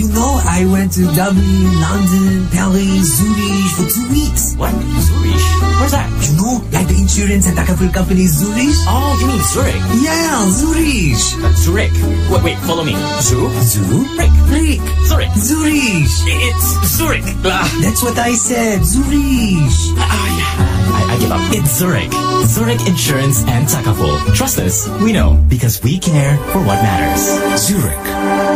you know I went to Dublin, London, Paris, Zurich for two weeks. What? Zurich? Where's that? You know, like the insurance and takaful company Zurich? Oh, you mean Zurich? Yeah, Zurich. Uh, Zurich. Wait, wait, follow me. Zoo? Zurich? Rick. Zurich. Zurich. It's Zurich. That's what I said. Zurich. Ah, ah, yeah. I, I give up. It's Zurich. Zurich Insurance and Takaful. Trust us. We know because we care for what matters. Zurich.